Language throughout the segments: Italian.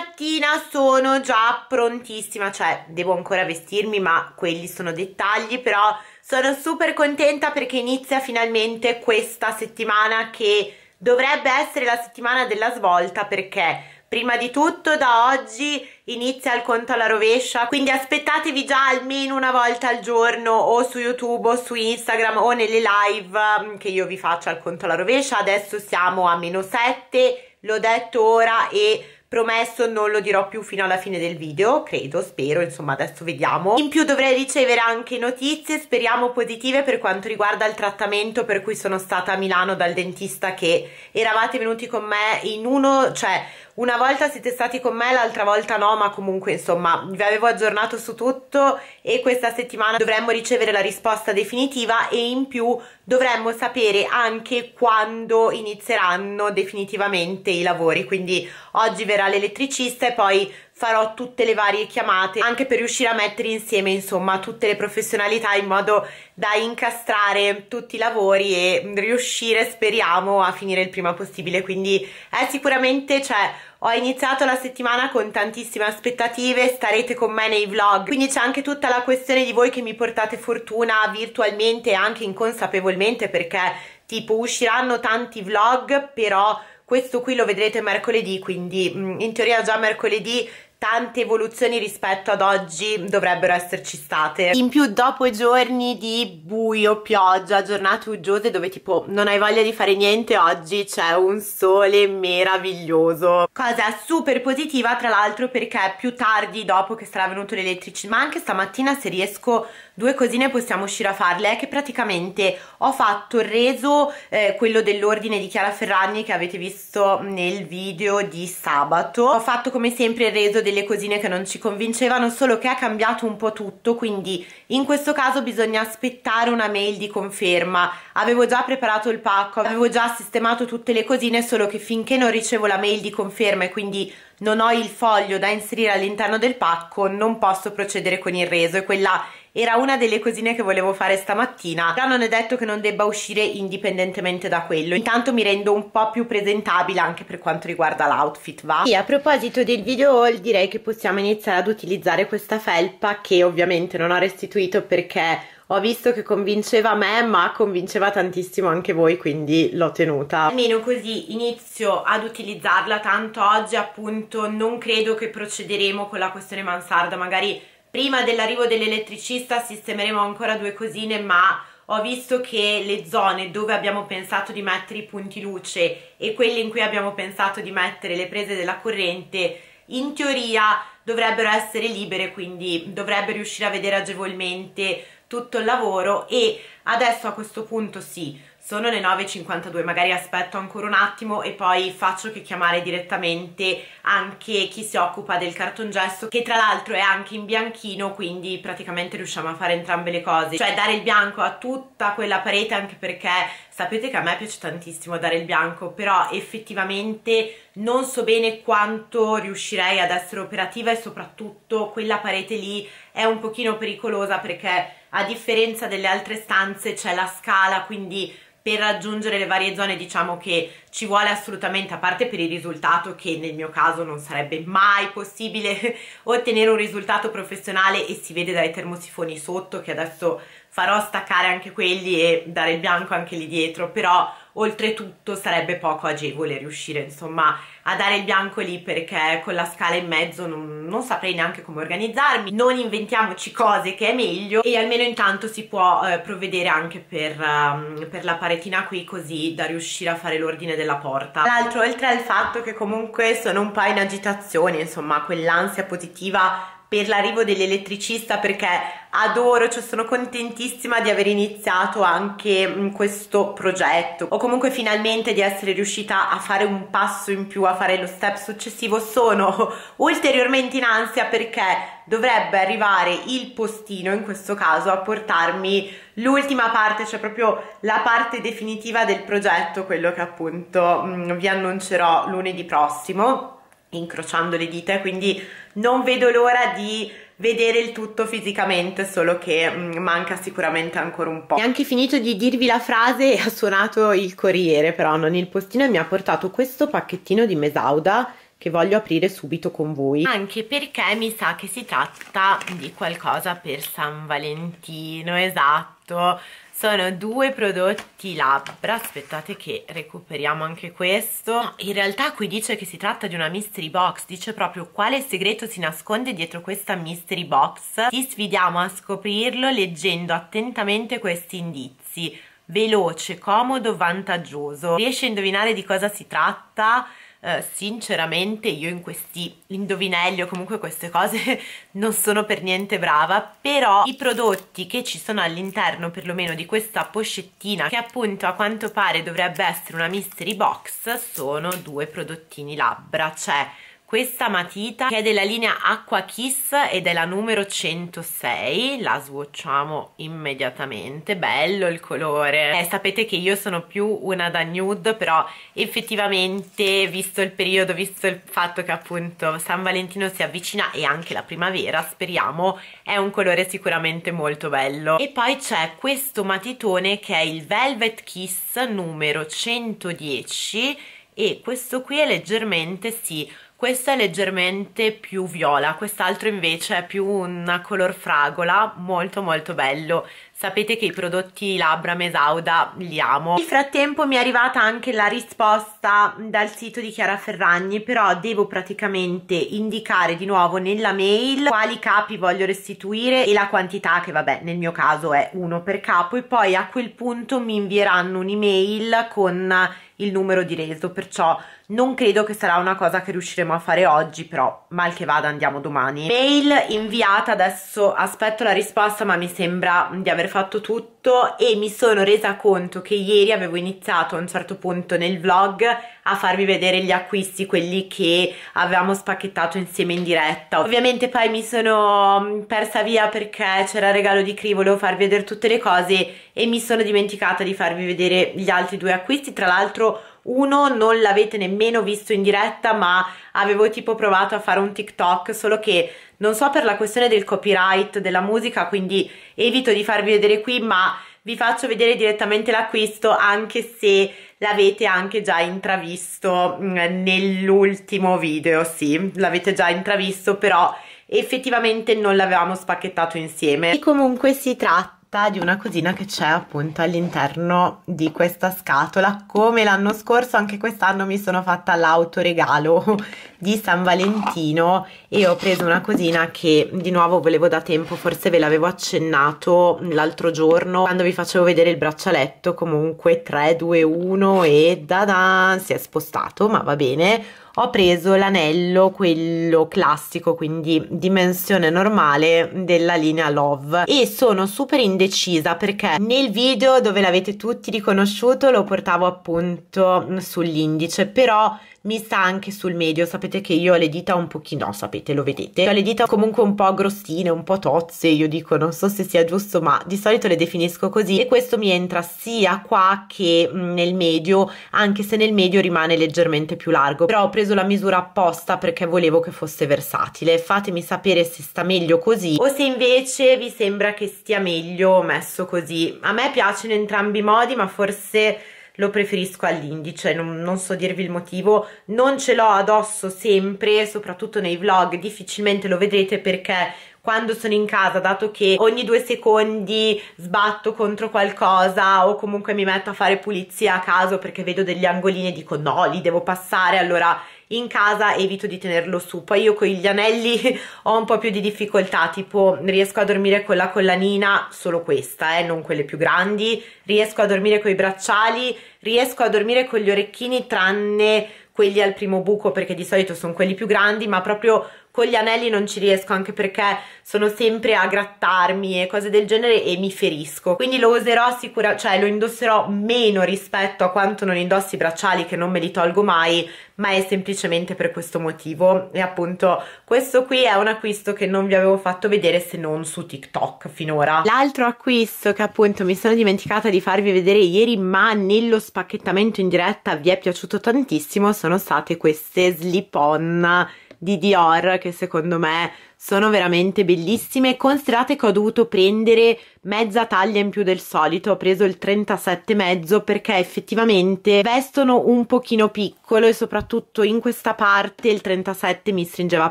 mattina sono già prontissima, cioè devo ancora vestirmi ma quelli sono dettagli, però sono super contenta perché inizia finalmente questa settimana che dovrebbe essere la settimana della svolta perché Prima di tutto da oggi inizia il conto alla rovescia, quindi aspettatevi già almeno una volta al giorno o su YouTube o su Instagram o nelle live mm, che io vi faccio al conto alla rovescia. Adesso siamo a meno 7, l'ho detto ora e promesso non lo dirò più fino alla fine del video, credo, spero, insomma adesso vediamo. In più dovrei ricevere anche notizie, speriamo positive per quanto riguarda il trattamento per cui sono stata a Milano dal dentista che eravate venuti con me in uno, cioè una volta siete stati con me, l'altra volta no, ma comunque insomma vi avevo aggiornato su tutto e questa settimana dovremmo ricevere la risposta definitiva e in più dovremmo sapere anche quando inizieranno definitivamente i lavori, quindi oggi verrà l'elettricista e poi farò tutte le varie chiamate anche per riuscire a mettere insieme insomma tutte le professionalità in modo da incastrare tutti i lavori e riuscire speriamo a finire il prima possibile. Quindi è sicuramente cioè ho iniziato la settimana con tantissime aspettative, starete con me nei vlog, quindi c'è anche tutta la questione di voi che mi portate fortuna virtualmente e anche inconsapevolmente perché tipo usciranno tanti vlog, però questo qui lo vedrete mercoledì, quindi mm, in teoria già mercoledì tante evoluzioni rispetto ad oggi dovrebbero esserci state. In più dopo giorni di buio, pioggia, giornate uggiose dove tipo non hai voglia di fare niente, oggi c'è un sole meraviglioso. Cosa super positiva tra l'altro perché più tardi dopo che sarà venuto l'elettricità, ma anche stamattina se riesco due cosine possiamo uscire a farle, è che praticamente ho fatto il reso, eh, quello dell'ordine di Chiara Ferragni che avete visto nel video di sabato. Ho fatto come sempre il reso delle cosine che non ci convincevano, solo che ha cambiato un po' tutto, quindi in questo caso bisogna aspettare una mail di conferma. Avevo già preparato il pacco, avevo già sistemato tutte le cosine, solo che finché non ricevo la mail di conferma e quindi non ho il foglio da inserire all'interno del pacco, non posso procedere con il reso e quella era una delle cosine che volevo fare stamattina. Però non è detto che non debba uscire indipendentemente da quello. Intanto mi rendo un po' più presentabile anche per quanto riguarda l'outfit va? E a proposito del video haul direi che possiamo iniziare ad utilizzare questa felpa che ovviamente non ho restituito perché ho visto che convinceva me ma convinceva tantissimo anche voi quindi l'ho tenuta. Almeno così inizio ad utilizzarla tanto oggi appunto. Non credo che procederemo con la questione mansarda. Magari prima dell'arrivo dell'elettricista sistemeremo ancora due cosine ma ho visto che le zone dove abbiamo pensato di mettere i punti luce e quelle in cui abbiamo pensato di mettere le prese della corrente in teoria dovrebbero essere libere quindi dovrebbe riuscire a vedere agevolmente tutto il lavoro e adesso a questo punto sì sono le 9.52 magari aspetto ancora un attimo e poi faccio che chiamare direttamente anche chi si occupa del cartongesso che tra l'altro è anche in bianchino quindi praticamente riusciamo a fare entrambe le cose. Cioè dare il bianco a tutta quella parete anche perché sapete che a me piace tantissimo dare il bianco però effettivamente non so bene quanto riuscirei ad essere operativa e soprattutto quella parete lì è un pochino pericolosa perché a differenza delle altre stanze c'è la scala quindi per raggiungere le varie zone diciamo che ci vuole assolutamente a parte per il risultato che nel mio caso non sarebbe mai possibile ottenere un risultato professionale e si vede dai termosifoni sotto che adesso farò staccare anche quelli e dare il bianco anche lì dietro però oltretutto sarebbe poco agevole riuscire insomma a dare il bianco lì perché con la scala in mezzo non, non saprei neanche come organizzarmi. Non inventiamoci cose che è meglio e almeno intanto si può eh, provvedere anche per, um, per la paretina qui così da riuscire a fare l'ordine della porta. L'altro oltre al fatto che comunque sono un po' in agitazione insomma quell'ansia positiva per l'arrivo dell'elettricista perché adoro, cioè sono contentissima di aver iniziato anche mm, questo progetto. O comunque finalmente di essere riuscita a fare un passo in più, a fare lo step successivo sono ulteriormente in ansia perché dovrebbe arrivare il postino in questo caso a portarmi l'ultima parte, cioè proprio la parte definitiva del progetto, quello che appunto mm, vi annuncerò lunedì prossimo incrociando le dita quindi non vedo l'ora di vedere il tutto fisicamente solo che mm, manca sicuramente ancora un po' e anche finito di dirvi la frase ha suonato il corriere però non il postino e mi ha portato questo pacchettino di Mesauda che voglio aprire subito con voi. Anche perché mi sa che si tratta di qualcosa per San Valentino esatto sono due prodotti labbra aspettate che recuperiamo anche questo. In realtà qui dice che si tratta di una mystery box dice proprio quale segreto si nasconde dietro questa mystery box. Ti sfidiamo a scoprirlo leggendo attentamente questi indizi. Veloce, comodo, vantaggioso. Riesci a indovinare di cosa si tratta? Uh, sinceramente io in questi indovinelli o comunque queste cose non sono per niente brava però i prodotti che ci sono all'interno perlomeno di questa pochettina che appunto a quanto pare dovrebbe essere una mystery box sono due prodottini labbra cioè questa matita che è della linea Aqua Kiss ed è la numero 106 la swatchiamo immediatamente. Bello il colore. Eh, sapete che io sono più una da nude però effettivamente visto il periodo visto il fatto che appunto San Valentino si avvicina e anche la primavera speriamo è un colore sicuramente molto bello. E poi c'è questo matitone che è il Velvet Kiss numero 110 e questo qui è leggermente sì questo è leggermente più viola, quest'altro invece è più una color fragola, molto molto bello. Sapete che i prodotti labbra Mesauda li amo. Nel frattempo mi è arrivata anche la risposta dal sito di Chiara Ferragni, però devo praticamente indicare di nuovo nella mail quali capi voglio restituire e la quantità che vabbè nel mio caso è uno per capo e poi a quel punto mi invieranno un'email con il numero di reso, perciò non credo che sarà una cosa che riusciremo a fare oggi, però mal che vada andiamo domani. Mail inviata, adesso aspetto la risposta ma mi sembra di aver fatto tutto e mi sono resa conto che ieri avevo iniziato a un certo punto nel vlog a farvi vedere gli acquisti, quelli che avevamo spacchettato insieme in diretta. Ovviamente poi mi sono persa via perché c'era il regalo di Cri, volevo farvi vedere tutte le cose e mi sono dimenticata di farvi vedere gli altri due acquisti, tra l'altro uno non l'avete nemmeno visto in diretta ma avevo tipo provato a fare un TikTok solo che non so per la questione del copyright della musica quindi evito di farvi vedere qui ma vi faccio vedere direttamente l'acquisto anche se l'avete anche già intravisto mm, nell'ultimo video sì l'avete già intravisto però effettivamente non l'avevamo spacchettato insieme. E comunque si tratta tratta di una cosina che c'è appunto all'interno di questa scatola come l'anno scorso anche quest'anno mi sono fatta l'autoregalo di San Valentino e ho preso una cosina che di nuovo volevo da tempo forse ve l'avevo accennato l'altro giorno quando vi facevo vedere il braccialetto comunque 3, 2, 1 e da da si è spostato ma va bene ho preso l'anello quello classico quindi dimensione normale della linea Love. E sono super indecisa perché nel video dove l'avete tutti riconosciuto lo portavo appunto sull'indice però mi sta anche sul medio. Sapete che io ho le dita un pochino no sapete lo vedete? Ho le dita comunque un po' grossine un po' tozze io dico non so se sia giusto ma di solito le definisco così. E questo mi entra sia qua che nel medio anche se nel medio rimane leggermente più largo. Però ho preso la misura apposta perché volevo che fosse versatile. Fatemi sapere se sta meglio così o se invece vi sembra che stia meglio messo così. A me piacciono entrambi i modi ma forse lo preferisco all'indice, non, non, so dirvi il motivo, non ce l'ho addosso sempre, soprattutto nei vlog, difficilmente lo vedrete perché quando sono in casa, dato che ogni due secondi sbatto contro qualcosa o comunque mi metto a fare pulizia a caso perché vedo degli angolini e dico no, li devo passare, allora in casa evito di tenerlo su. Poi io con gli anelli ho un po' più di difficoltà tipo riesco a dormire con la collanina solo questa eh, non quelle più grandi riesco a dormire con i bracciali riesco a dormire con gli orecchini tranne quelli al primo buco perché di solito sono quelli più grandi ma proprio con gli anelli non ci riesco anche perché sono sempre a grattarmi e cose del genere e mi ferisco. Quindi lo userò sicuramente cioè lo indosserò meno rispetto a quanto non indossi i bracciali che non me li tolgo mai ma è semplicemente per questo motivo. E appunto questo qui è un acquisto che non vi avevo fatto vedere se non su TikTok finora. L'altro acquisto che appunto mi sono dimenticata di farvi vedere ieri ma nello spacchettamento in diretta vi è piaciuto tantissimo sono state queste slip on di Dior che secondo me sono veramente bellissime. Considerate che ho dovuto prendere mezza taglia in più del solito ho preso il 37 mezzo perché effettivamente vestono un pochino piccolo e soprattutto in questa parte il 37 mi stringeva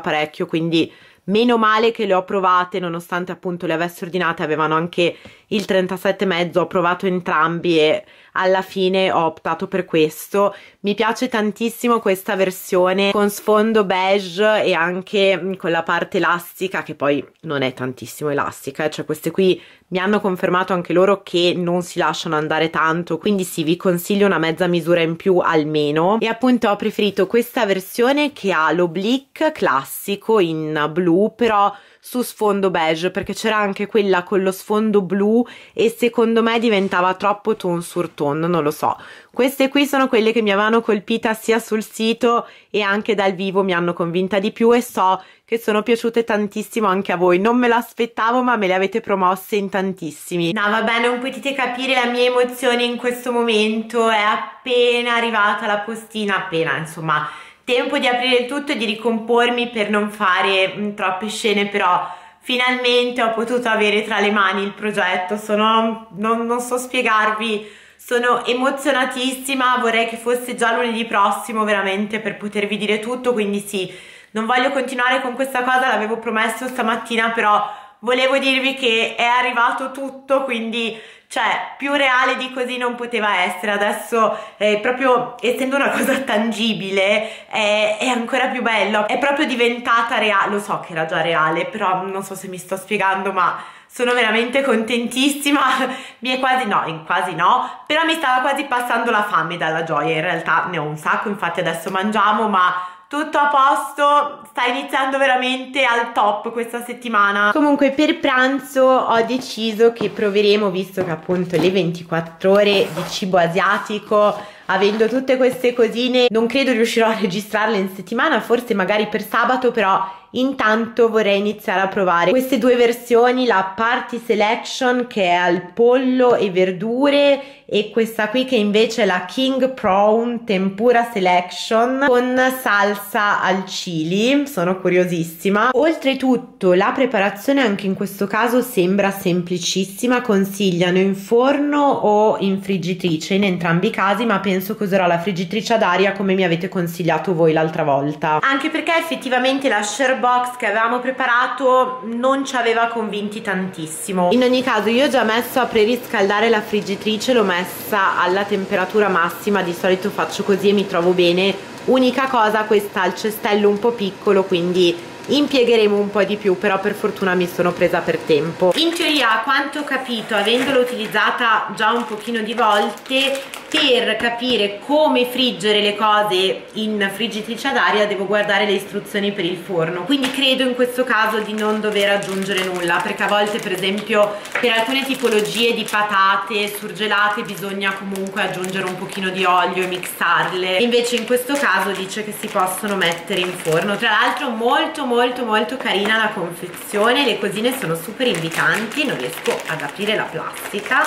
parecchio quindi meno male che le ho provate nonostante appunto le avessi ordinate avevano anche il 37 mezzo ho provato entrambi e alla fine ho optato per questo. Mi piace tantissimo questa versione con sfondo beige e anche mm, con la parte elastica che poi non è tantissimo elastica cioè queste qui mi hanno confermato anche loro che non si lasciano andare tanto quindi sì vi consiglio una mezza misura in più almeno. E appunto ho preferito questa versione che ha l'oblique classico in blu però su sfondo beige perché c'era anche quella con lo sfondo blu e secondo me diventava troppo ton sur ton, non lo so. Queste qui sono quelle che mi avevano colpita sia sul sito e anche dal vivo mi hanno convinta di più e so che sono piaciute tantissimo anche a voi. Non me l'aspettavo ma me le avete promosse in tantissimi. No vabbè non potete capire la mia emozione in questo momento, è appena arrivata la postina, appena insomma tempo di aprire il tutto e di ricompormi per non fare mh, mm, troppe scene però finalmente ho potuto avere tra le mani il progetto. Sono non, non so spiegarvi sono emozionatissima vorrei che fosse già lunedì prossimo veramente per potervi dire tutto quindi sì non voglio continuare con questa cosa l'avevo promesso stamattina però volevo dirvi che è arrivato tutto quindi cioè più reale di così non poteva essere. Adesso eh, proprio essendo una cosa tangibile è, è, ancora più bello. È proprio diventata reale lo so che era già reale però non so se mi sto spiegando ma sono veramente contentissima. Mi è quasi no, quasi no però mi stava quasi passando la fame dalla gioia. In realtà ne ho un sacco infatti adesso mangiamo ma tutto a posto, sta iniziando veramente al top questa settimana. Comunque per pranzo ho deciso che proveremo, visto che appunto le 24 ore di cibo asiatico avendo tutte queste cosine non credo riuscirò a registrarle in settimana forse magari per sabato però intanto vorrei iniziare a provare queste due versioni la party selection che è al pollo e verdure e questa qui che invece è la king prawn tempura selection con salsa al chili. Sono curiosissima. Oltretutto la preparazione anche in questo caso sembra semplicissima. Consigliano in forno o in friggitrice in entrambi i casi ma penso che userò la friggitrice ad aria come mi avete consigliato voi l'altra volta. Anche perché effettivamente la share box che avevamo preparato non ci aveva convinti tantissimo. In ogni caso io ho già messo a preriscaldare la friggitrice l'ho messa alla temperatura massima di solito faccio così e mi trovo bene. Unica cosa questa ha il cestello un po' piccolo quindi impiegheremo un po' di più però per fortuna mi sono presa per tempo. In teoria a quanto ho capito avendola utilizzata già un pochino di volte per capire come friggere le cose in friggitrice ad aria devo guardare le istruzioni per il forno. Quindi credo in questo caso di non dover aggiungere nulla perché a volte per esempio per alcune tipologie di patate surgelate bisogna comunque aggiungere un pochino di olio e mixarle. Invece in questo caso dice che si possono mettere in forno. Tra l'altro molto molto molto carina la confezione le cosine sono super invitanti non riesco ad aprire la plastica.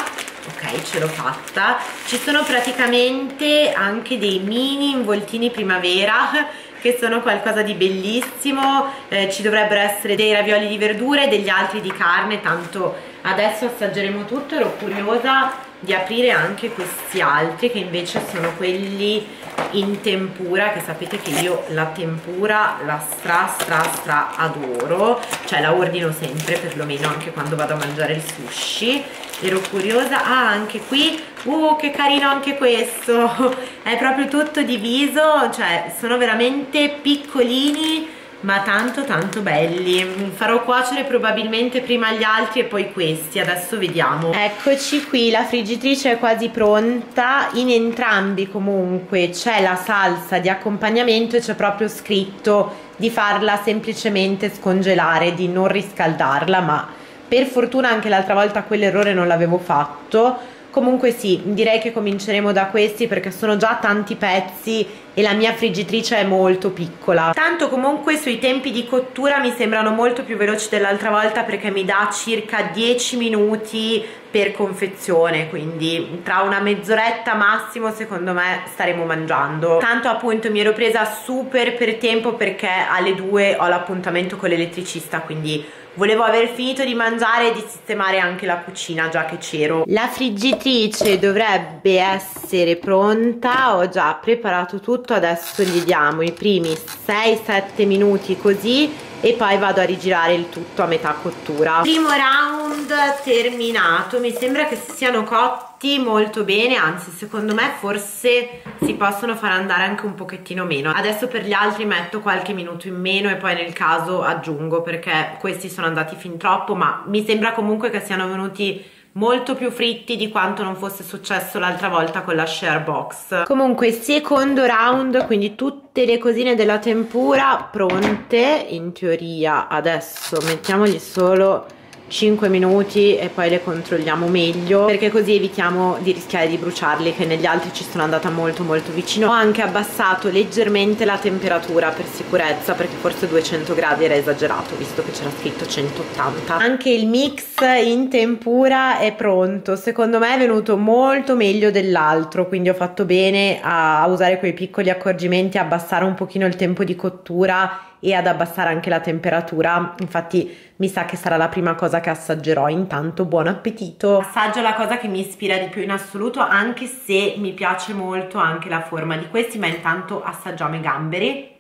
Ok ce l'ho fatta. Ci sono praticamente anche dei mini involtini primavera che sono qualcosa di bellissimo. Eh, ci dovrebbero essere dei ravioli di verdure e degli altri di carne tanto adesso assaggeremo tutto. Ero curiosa di aprire anche questi altri che invece sono quelli in tempura che sapete che io la tempura la stra stra stra adoro cioè la ordino sempre perlomeno anche quando vado a mangiare il sushi. Ero curiosa ah anche qui uh che carino anche questo. È proprio tutto diviso cioè sono veramente piccolini ma tanto tanto belli. Farò cuocere probabilmente prima gli altri e poi questi. Adesso vediamo. Eccoci qui. La friggitrice è quasi pronta. In entrambi comunque c'è la salsa di accompagnamento e c'è proprio scritto di farla semplicemente scongelare di non riscaldarla ma per fortuna anche l'altra volta quell'errore non l'avevo fatto. Comunque sì direi che cominceremo da questi perché sono già tanti pezzi e la mia friggitrice è molto piccola. Tanto comunque sui tempi di cottura mi sembrano molto più veloci dell'altra volta perché mi dà circa 10 minuti per confezione. Quindi tra una mezz'oretta massimo secondo me staremo mangiando. Tanto appunto mi ero presa super per tempo perché alle 2 ho l'appuntamento con l'elettricista quindi volevo aver finito di mangiare e di sistemare anche la cucina già che c'ero. La friggitrice dovrebbe essere pronta. Ho già preparato tutto adesso gli diamo i primi 6-7 minuti così e poi vado a rigirare il tutto a metà cottura. Primo round terminato. Mi sembra che siano cotti molto bene anzi secondo me forse si possono far andare anche un pochettino meno. Adesso per gli altri metto qualche minuto in meno e poi nel caso aggiungo perché questi sono andati fin troppo ma mi sembra comunque che siano venuti molto più fritti di quanto non fosse successo l'altra volta con la share box. Comunque secondo round quindi tutte le cosine della tempura pronte in teoria adesso mettiamogli solo 5 minuti e poi le controlliamo meglio perché così evitiamo di rischiare di bruciarli che negli altri ci sono andata molto molto vicino. Ho anche abbassato leggermente la temperatura per sicurezza perché forse 200 gradi era esagerato visto che c'era scritto 180 anche il mix in tempura è pronto. Secondo me è venuto molto meglio dell'altro quindi ho fatto bene a usare quei piccoli accorgimenti abbassare un pochino il tempo di cottura e ad abbassare anche la temperatura. Infatti mi sa che sarà la prima cosa che assaggerò. Intanto buon appetito. Assaggio la cosa che mi ispira di più in assoluto anche se mi piace molto anche la forma di questi ma intanto assaggiamo i gamberi.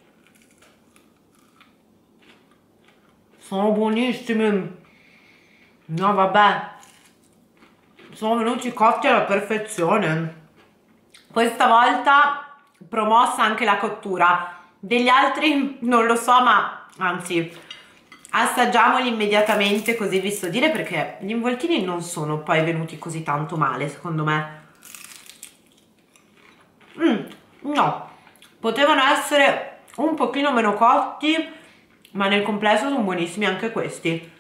Sono buonissimi. No vabbè. Sono venuti cotti alla perfezione. Questa volta promossa anche la cottura. Degli altri non lo so ma anzi assaggiamoli immediatamente così vi sto dire perché gli involtini non sono poi venuti così tanto male secondo me. Mm, no. Potevano essere un pochino meno cotti ma nel complesso sono buonissimi anche questi.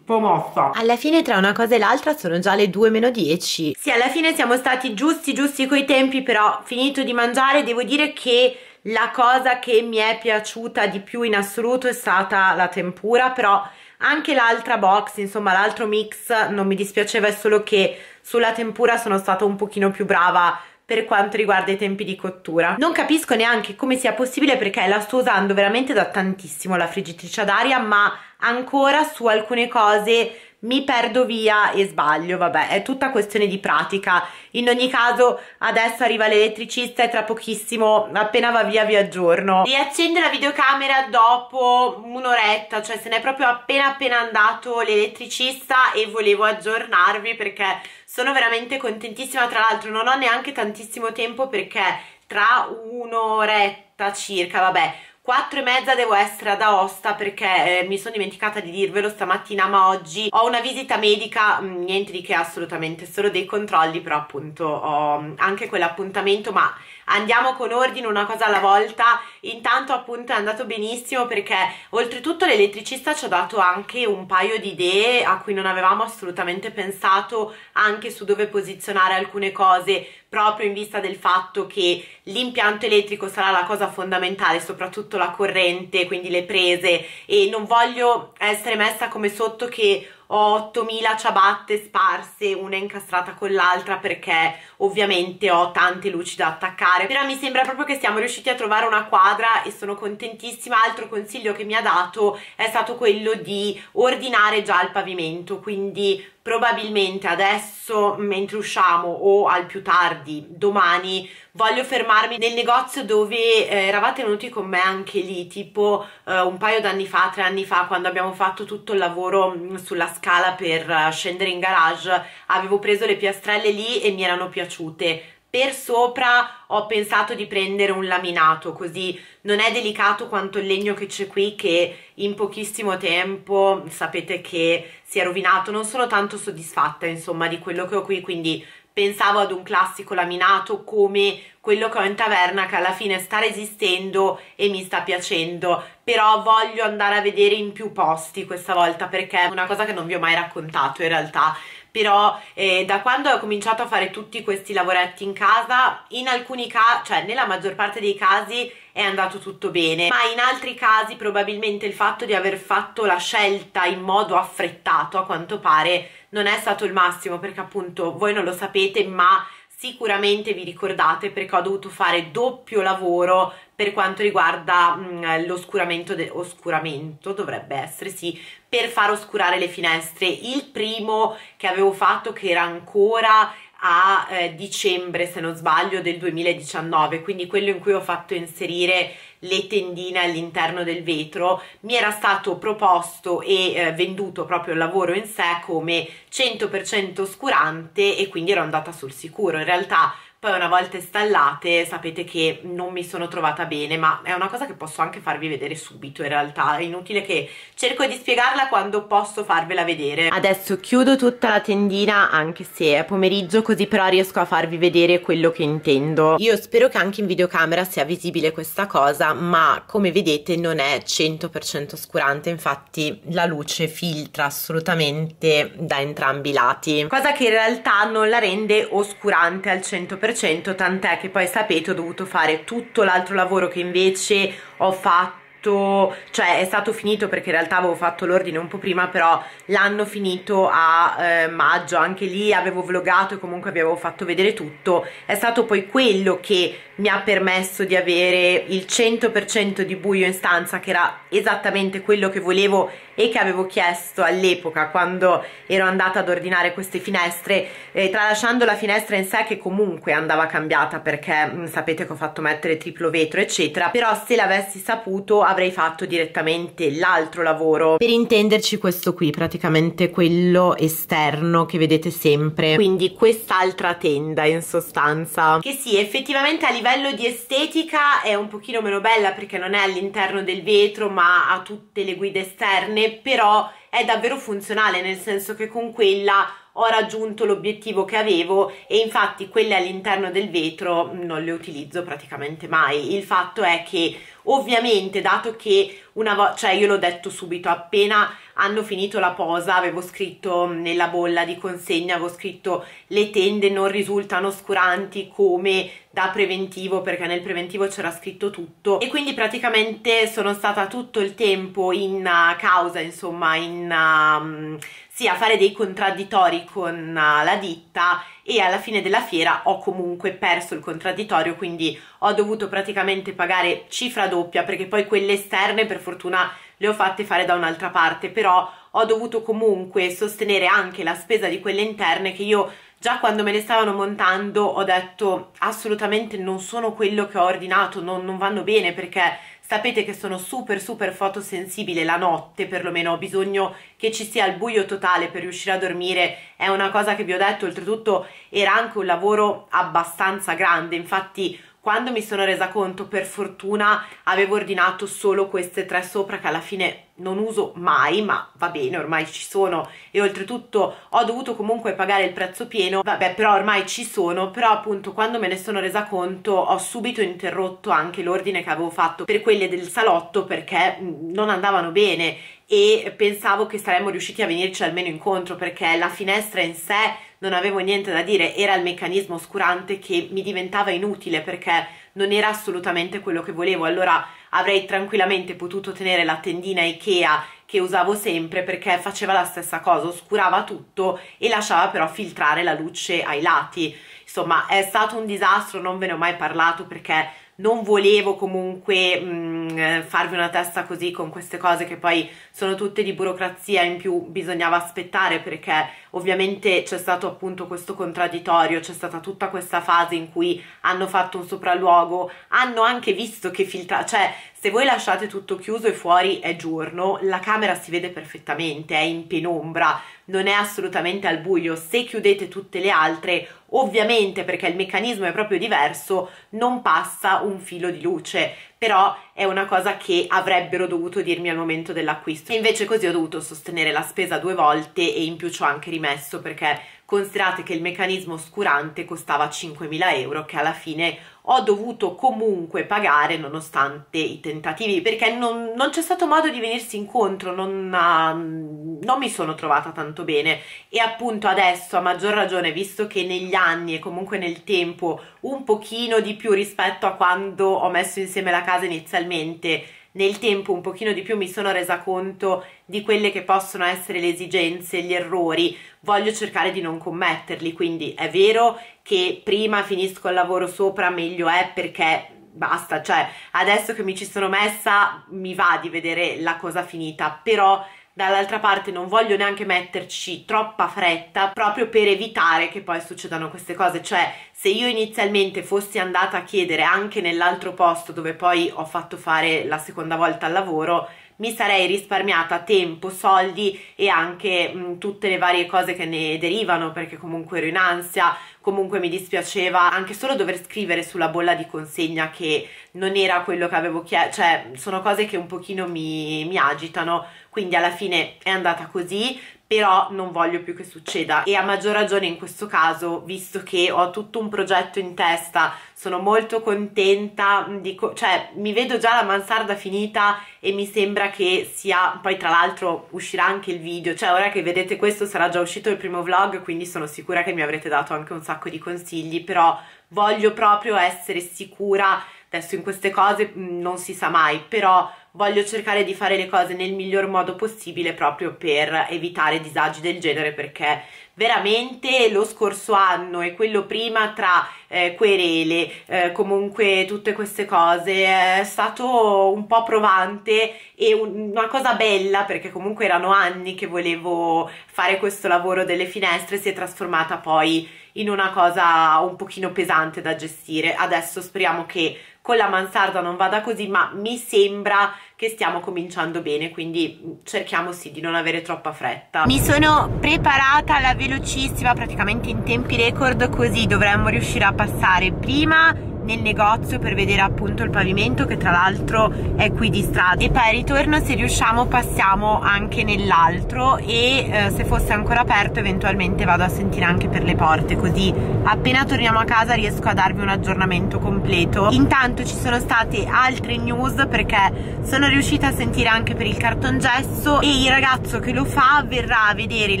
Promossa. Alla fine tra una cosa e l'altra sono già le 2 meno 10 sì alla fine siamo stati giusti giusti coi tempi però finito di mangiare devo dire che la cosa che mi è piaciuta di più in assoluto è stata la tempura però anche l'altra box insomma l'altro mix non mi dispiaceva è solo che sulla tempura sono stata un pochino più brava per quanto riguarda i tempi di cottura. Non capisco neanche come sia possibile perché la sto usando veramente da tantissimo la friggitrice ad aria ma ancora su alcune cose mi perdo via e sbaglio, vabbè, è tutta questione di pratica. In ogni caso adesso arriva l'elettricista e tra pochissimo, appena va via vi aggiorno. Riaccende la videocamera dopo un'oretta, cioè se n'è proprio appena appena andato l'elettricista e volevo aggiornarvi perché sono veramente contentissima. Tra l'altro non ho neanche tantissimo tempo perché tra un'oretta circa, vabbè, 4 e mezza devo essere ad Aosta perché eh, mi sono dimenticata di dirvelo stamattina ma oggi ho una visita medica mm, niente di che assolutamente solo dei controlli però appunto ho mm, anche quell'appuntamento ma andiamo con ordine una cosa alla volta. Intanto appunto è andato benissimo perché oltretutto l'elettricista ci ha dato anche un paio di idee a cui non avevamo assolutamente pensato anche su dove posizionare alcune cose proprio in vista del fatto che l'impianto elettrico sarà la cosa fondamentale, soprattutto la corrente, quindi le prese. E non voglio essere messa come sotto che ho 8000 ciabatte sparse una incastrata con l'altra perché ovviamente ho tante luci da attaccare. Però mi sembra proprio che siamo riusciti a trovare una quadra e sono contentissima. Altro consiglio che mi ha dato è stato quello di ordinare già il pavimento quindi probabilmente adesso mentre usciamo o al più tardi domani voglio fermarmi nel negozio dove eh, eravate venuti con me anche lì tipo eh, un paio d'anni fa, tre anni fa quando abbiamo fatto tutto il lavoro mm, sulla scala per uh, scendere in garage avevo preso le piastrelle lì e mi erano piaciute per sopra ho pensato di prendere un laminato così non è delicato quanto il legno che c'è qui che in pochissimo tempo sapete che si è rovinato. Non sono tanto soddisfatta insomma di quello che ho qui quindi pensavo ad un classico laminato come quello che ho in taverna che alla fine sta resistendo e mi sta piacendo. Però voglio andare a vedere in più posti questa volta perché è una cosa che non vi ho mai raccontato in realtà però eh, da quando ho cominciato a fare tutti questi lavoretti in casa in alcuni casi cioè nella maggior parte dei casi è andato tutto bene. Ma in altri casi probabilmente il fatto di aver fatto la scelta in modo affrettato a quanto pare non è stato il massimo perché appunto voi non lo sapete ma sicuramente vi ricordate perché ho dovuto fare doppio lavoro per quanto riguarda l'oscuramento, oscuramento dovrebbe essere sì, per far oscurare le finestre. Il primo che avevo fatto che era ancora a eh, dicembre se non sbaglio del 2019 quindi quello in cui ho fatto inserire le tendine all'interno del vetro mi era stato proposto e eh, venduto proprio il lavoro in sé come 100% oscurante e quindi ero andata sul sicuro in realtà poi una volta installate sapete che non mi sono trovata bene ma è una cosa che posso anche farvi vedere subito in realtà. È inutile che cerco di spiegarla quando posso farvela vedere. Adesso chiudo tutta la tendina anche se è pomeriggio così però riesco a farvi vedere quello che intendo. Io spero che anche in videocamera sia visibile questa cosa ma come vedete non è 100% oscurante infatti la luce filtra assolutamente da entrambi i lati. Cosa che in realtà non la rende oscurante al 100% 100% tant'è che poi sapete ho dovuto fare tutto l'altro lavoro che invece ho fatto cioè è stato finito perché in realtà avevo fatto l'ordine un po' prima però l'hanno finito a eh, maggio. Anche lì avevo vlogato e comunque vi avevo fatto vedere tutto. È stato poi quello che mi ha permesso di avere il 100% di buio in stanza che era esattamente quello che volevo e che avevo chiesto all'epoca quando ero andata ad ordinare queste finestre eh, tralasciando la finestra in sé che comunque andava cambiata perché mh, mm, sapete che ho fatto mettere triplo vetro eccetera però se l'avessi saputo avrei fatto direttamente l'altro lavoro. Per intenderci questo qui praticamente quello esterno che vedete sempre. Quindi quest'altra tenda in sostanza. Che sì effettivamente a livello livello di estetica è un pochino meno bella perché non è all'interno del vetro ma ha tutte le guide esterne però è davvero funzionale nel senso che con quella ho raggiunto l'obiettivo che avevo e infatti quelle all'interno del vetro non le utilizzo praticamente mai. Il fatto è che ovviamente dato che una volta cioè io l'ho detto subito appena hanno finito la posa avevo scritto nella bolla di consegna avevo scritto le tende non risultano oscuranti come da preventivo perché nel preventivo c'era scritto tutto. E quindi praticamente sono stata tutto il tempo in uh, causa insomma in um, sì, a fare dei contraddittori con uh, la ditta e alla fine della fiera ho comunque perso il contraddittorio quindi ho dovuto praticamente pagare cifra doppia perché poi quelle esterne per fortuna le ho fatte fare da un'altra parte però ho dovuto comunque sostenere anche la spesa di quelle interne che io già quando me le stavano montando ho detto assolutamente non sono quello che ho ordinato non, non vanno bene perché sapete che sono super super fotosensibile la notte perlomeno ho bisogno che ci sia il buio totale per riuscire a dormire. È una cosa che vi ho detto oltretutto era anche un lavoro abbastanza grande infatti quando mi sono resa conto per fortuna avevo ordinato solo queste tre sopra che alla fine non uso mai ma va bene ormai ci sono. E oltretutto ho dovuto comunque pagare il prezzo pieno. Vabbè però ormai ci sono. Però appunto quando me ne sono resa conto ho subito interrotto anche l'ordine che avevo fatto per quelle del salotto perché mm, non andavano bene e pensavo che saremmo riusciti a venirci almeno incontro perché la finestra in sé non avevo niente da dire, era il meccanismo oscurante che mi diventava inutile perché non era assolutamente quello che volevo, allora avrei tranquillamente potuto tenere la tendina Ikea che usavo sempre perché faceva la stessa cosa, oscurava tutto e lasciava però filtrare la luce ai lati. Insomma, è stato un disastro, non ve ne ho mai parlato perché non volevo comunque mh, mm, farvi una testa così con queste cose che poi sono tutte di burocrazia in più bisognava aspettare perché ovviamente c'è stato appunto questo contraddittorio c'è stata tutta questa fase in cui hanno fatto un sopralluogo hanno anche visto che filtra cioè se voi lasciate tutto chiuso e fuori è giorno la camera si vede perfettamente è in penombra non è assolutamente al buio. Se chiudete tutte le altre ovviamente perché il meccanismo è proprio diverso non passa un filo di luce. Però è una cosa che avrebbero dovuto dirmi al momento dell'acquisto. Invece così ho dovuto sostenere la spesa due volte e in più ci ho anche rimesso perché considerate che il meccanismo oscurante costava 5.000 euro che alla fine ho dovuto comunque pagare nonostante i tentativi perché non, non c'è stato modo di venirsi incontro, non, uh, non mi sono trovata tanto bene. E appunto adesso a maggior ragione visto che negli anni e comunque nel tempo un pochino di più rispetto a quando ho messo insieme la casa inizialmente nel tempo un pochino di più mi sono resa conto di quelle che possono essere le esigenze, gli errori, voglio cercare di non commetterli, quindi è vero che prima finisco il lavoro sopra meglio è perché basta, cioè adesso che mi ci sono messa mi va di vedere la cosa finita, però dall'altra parte non voglio neanche metterci troppa fretta proprio per evitare che poi succedano queste cose, cioè se io inizialmente fossi andata a chiedere anche nell'altro posto dove poi ho fatto fare la seconda volta il lavoro, mi sarei risparmiata tempo, soldi e anche mh, tutte le varie cose che ne derivano perché comunque ero in ansia, comunque mi dispiaceva anche solo dover scrivere sulla bolla di consegna che non era quello che avevo chiesto, cioè sono cose che un pochino mi, mi agitano, quindi alla fine è andata così, però non voglio più che succeda. E a maggior ragione in questo caso visto che ho tutto un progetto in testa sono molto contenta di cioè mi vedo già la mansarda finita e mi sembra che sia poi tra l'altro uscirà anche il video cioè ora che vedete questo sarà già uscito il primo vlog quindi sono sicura che mi avrete dato anche un sacco di consigli però voglio proprio essere sicura. Adesso in queste cose mm, non si sa mai però voglio cercare di fare le cose nel miglior modo possibile proprio per evitare disagi del genere perché veramente lo scorso anno e quello prima tra eh, querele, eh, comunque tutte queste cose è stato un po' provante e un, una cosa bella perché comunque erano anni che volevo fare questo lavoro delle finestre si è trasformata poi in una cosa un pochino pesante da gestire. Adesso speriamo che con la mansarda non vada così ma mi sembra che stiamo cominciando bene quindi cerchiamo sì di non avere troppa fretta. Mi sono preparata alla velocissima praticamente in tempi record così dovremmo riuscire a passare prima nel negozio per vedere appunto il pavimento che tra l'altro è qui di strada. E poi ritorno se riusciamo passiamo anche nell'altro e eh, se fosse ancora aperto eventualmente vado a sentire anche per le porte così appena torniamo a casa riesco a darvi un aggiornamento completo. Intanto ci sono state altre news perché sono riuscita a sentire anche per il cartongesso e il ragazzo che lo fa verrà a vedere il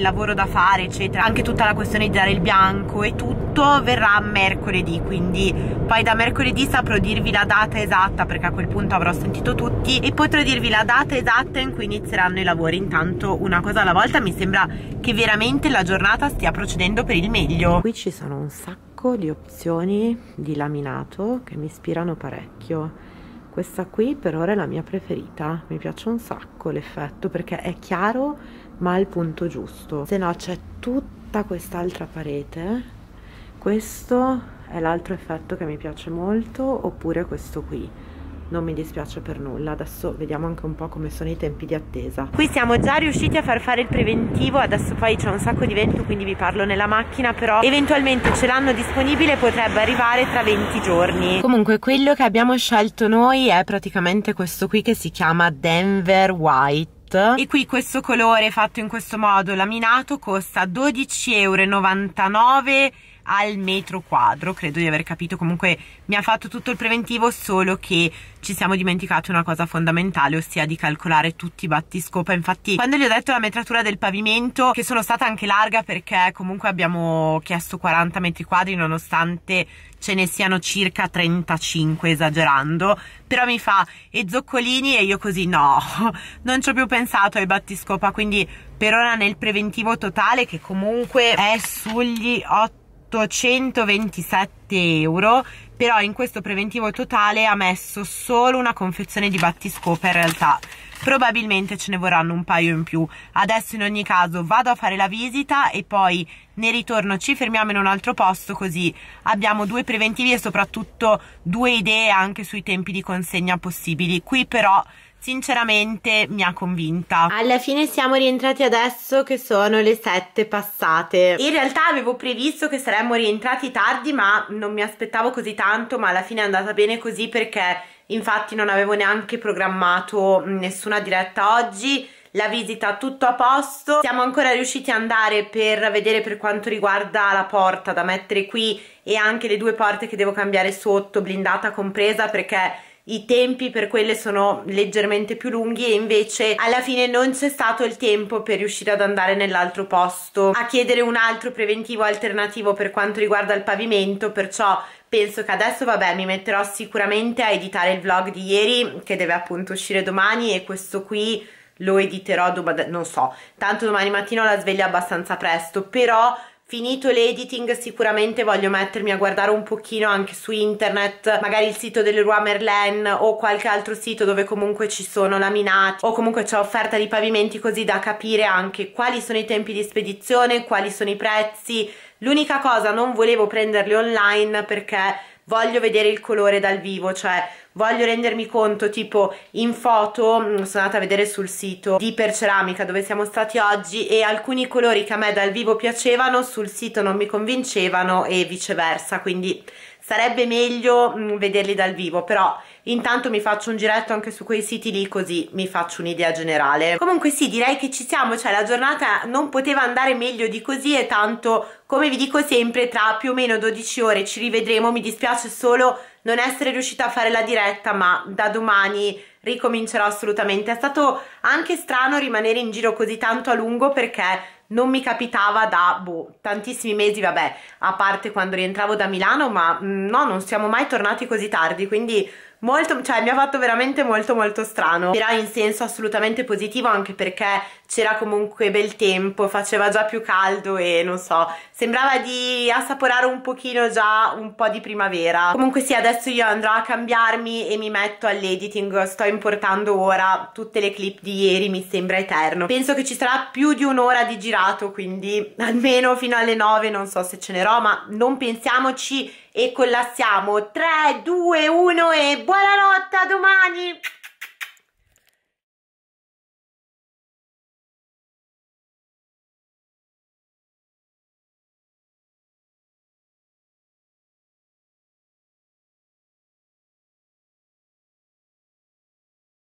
lavoro da fare eccetera. Anche tutta la questione di dare il bianco e tutto verrà mercoledì quindi poi da mercoledì saprò dirvi la data esatta perché a quel punto avrò sentito tutti e potrò dirvi la data esatta in cui inizieranno i lavori. Intanto una cosa alla volta mi sembra che veramente la giornata stia procedendo per il meglio. Qui ci sono un sacco di opzioni di laminato che mi ispirano parecchio. Questa qui per ora è la mia preferita. Mi piace un sacco l'effetto perché è chiaro ma al punto giusto. Se no c'è tutta quest'altra parete. Questo è l'altro effetto che mi piace molto oppure questo qui. Non mi dispiace per nulla. Adesso vediamo anche un po' come sono i tempi di attesa. Qui siamo già riusciti a far fare il preventivo adesso poi c'è un sacco di vento quindi vi parlo nella macchina però eventualmente ce l'hanno disponibile potrebbe arrivare tra 20 giorni. Comunque quello che abbiamo scelto noi è praticamente questo qui che si chiama Denver White. E qui questo colore fatto in questo modo laminato costa 12,99 euro al metro quadro, credo di aver capito, comunque mi ha fatto tutto il preventivo, solo che ci siamo dimenticati una cosa fondamentale, ossia di calcolare tutti i battiscopa, infatti quando gli ho detto la metratura del pavimento, che sono stata anche larga perché comunque abbiamo chiesto 40 metri quadri nonostante ce ne siano circa 35 esagerando, però mi fa e zoccolini? E io così no, non ci ho più pensato ai battiscopa, quindi per ora nel preventivo totale che comunque è sugli 8 827 euro però in questo preventivo totale ha messo solo una confezione di battiscopa in realtà. Probabilmente ce ne vorranno un paio in più. Adesso in ogni caso vado a fare la visita e poi ne ritorno ci fermiamo in un altro posto così abbiamo due preventivi e soprattutto due idee anche sui tempi di consegna possibili. Qui però sinceramente mi ha convinta. Alla fine siamo rientrati adesso che sono le sette passate. In realtà avevo previsto che saremmo rientrati tardi ma non mi aspettavo così tanto ma alla fine è andata bene così perché infatti non avevo neanche programmato nessuna diretta oggi la visita tutto a posto siamo ancora riusciti ad andare per vedere per quanto riguarda la porta da mettere qui e anche le due porte che devo cambiare sotto blindata compresa perché i tempi per quelle sono leggermente più lunghi e invece alla fine non c'è stato il tempo per riuscire ad andare nell'altro posto a chiedere un altro preventivo alternativo per quanto riguarda il pavimento perciò penso che adesso vabbè mi metterò sicuramente a editare il vlog di ieri che deve appunto uscire domani e questo qui lo editerò domani, non so, tanto domani mattina la sveglia abbastanza presto, però Finito l'editing sicuramente voglio mettermi a guardare un pochino anche su internet, magari il sito del Roi Merlin o qualche altro sito dove comunque ci sono laminati o comunque c'è offerta di pavimenti così da capire anche quali sono i tempi di spedizione, quali sono i prezzi. L'unica cosa non volevo prenderli online perché voglio vedere il colore dal vivo, cioè voglio rendermi conto tipo in foto mm, sono andata a vedere sul sito di Perceramica dove siamo stati oggi e alcuni colori che a me dal vivo piacevano sul sito non mi convincevano e viceversa. Quindi sarebbe meglio mh, mm, vederli dal vivo però intanto mi faccio un giretto anche su quei siti lì così mi faccio un'idea generale. Comunque sì direi che ci siamo cioè la giornata non poteva andare meglio di così e tanto come vi dico sempre tra più o meno 12 ore ci rivedremo. Mi dispiace solo non essere riuscita a fare la diretta ma da domani ricomincerò assolutamente. È stato anche strano rimanere in giro così tanto a lungo perché non mi capitava da boh, tantissimi mesi, vabbè, a parte quando rientravo da Milano, ma mm, no, non siamo mai tornati così tardi, quindi molto, cioè mi ha fatto veramente molto molto strano. Però in senso assolutamente positivo anche perché c'era comunque bel tempo, faceva già più caldo e non so, sembrava di assaporare un pochino già un po' di primavera. Comunque sì, adesso io andrò a cambiarmi e mi metto all'editing, sto importando ora tutte le clip di ieri, mi sembra eterno. Penso che ci sarà più di un'ora di girato quindi almeno fino alle 9 non so se ce n'erò ma non pensiamoci e collassiamo 3, 2, 1 e buonanotte a domani